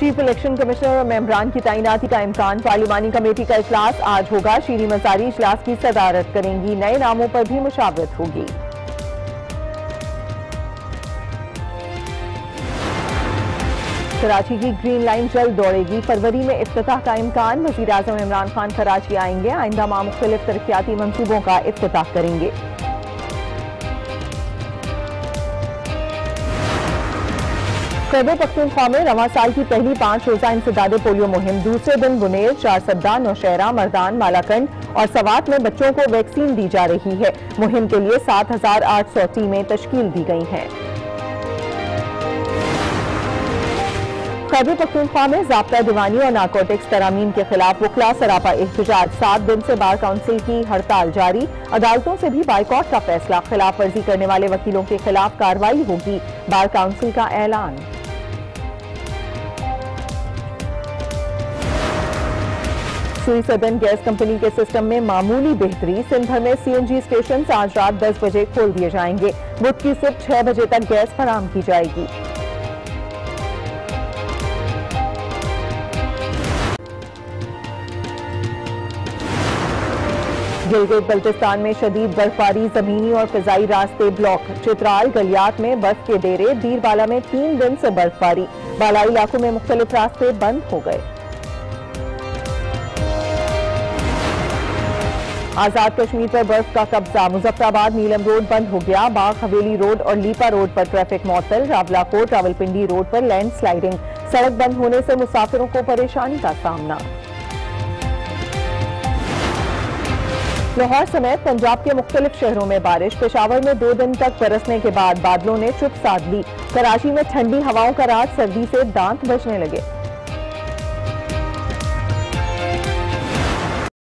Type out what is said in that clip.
Chief election commissioner और मेम्बरान की तैनाती का इम्कान। पार्लिमानी कमेटी का इजलास आज होगा। शीरी मजारी इजलास की सदारत करेंगी। नए नामों पर भी मुशावरत होगी। कराची की ग्रीन लाइन जल्द दौड़ेगी। फरवरी में इफ्तः का इम्कान। वज़ीर इमरान खान कराची आएँगे। आइंदा माह मुख्तलिफ़ तरक्याती मनसूबों का इफ्तः करेंगे। खैबर पख्तूनख्वा में रवा साल की पहली पाँच रोजा इंसदाद पोलियो मुहिम, दूसरे दिन बुनेर, चार चारसद्दा नौशहरा, मरदान मालाकंड और सवात में बच्चों को वैक्सीन दी जा रही है। मुहिम के लिए सात हज़ार आठ सौ टीमें तश्कील दी गई हैं। खैबर पख्तूनख्वा में जबता दीवानी और नारकोटिक्स, तरामीम के खिलाफ वकला सरापा एहतजाज। सात दिन से बार काउंसिल की हड़ताल जारी। अदालतों से भी बाइकआउट का फैसला, खिलाफ वर्जी करने वाले वकीलों के खिलाफ कार्रवाई होगी। बार काउंसिल का ऐलान। सुई सदन गैस कंपनी के सिस्टम में मामूली बेहतरी सिंध में सीएनजी स्टेशन आज रात 10 बजे खोल दिए जाएँगे। बुध की सुबह 6 बजे तक गैस फराम की जाएगी। गिलगित बल्तिस्तान में शदीद बर्फबारी, जमीनी और फिजाई रास्ते ब्लॉक। चित्राल गलियात में बर्फ़ के डेरे दीरबाला में तीन दिन से बर्फबारी। बालाई इलाकों में मुख्तलिफ़ रास्ते बंद हो गए। आज़ाद कश्मीर पर बर्फ़ का कब्जा, मुजफ्फराबाद नीलम रोड बंद हो गया बाग हवेली रोड और लीपा रोड पर ट्रैफ़िक मौतल रावलाकोट रावलपिंडी रोड पर लैंड स्लाइडिंग सड़क बंद होने से मुसाफिरों को परेशानी का सामना। लाहौर समेत पंजाब के मुख्तलिफ़ शहरों में बारिश, पेशावर में दो दिन तक बरसने के बाद बादलों ने चुप साध ली। कराची में ठंडी हवाओं का रात सर्दी से दांत बजने लगे।